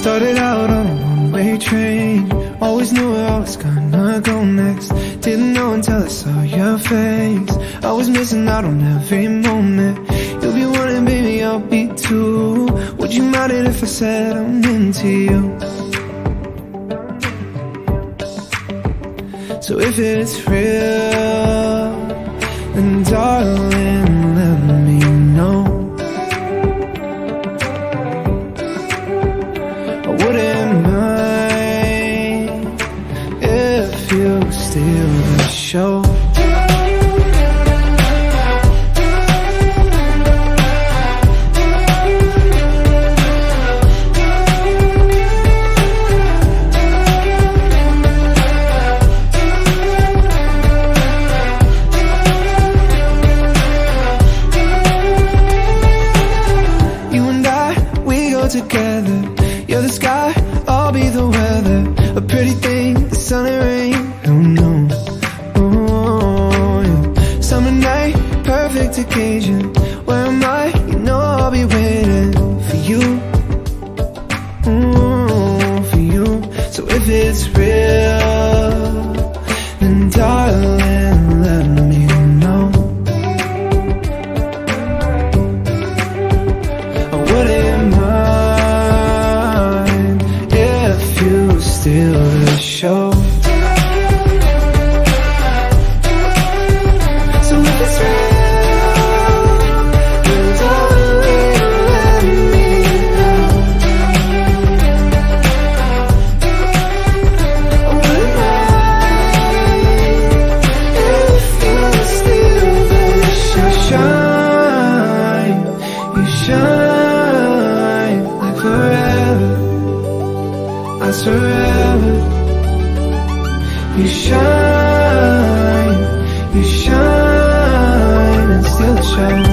Started out on a one-way train. Always knew where I was gonna go next. Didn't know until I saw your face. I was missing out on every moment. You'll be wanting, baby, I'll be too. Would you mind it if I said I'm into you? So if it's real Then darling, show. You and I, we go together. You're the sky, I'll be the weather. A pretty thing, the sun and rain occasion Where am I? You know I'll be waiting for you oh, For you So if it's real Then darling, let me know I wouldn't mind if you steal the show. I forever. You shine, you shine and still show.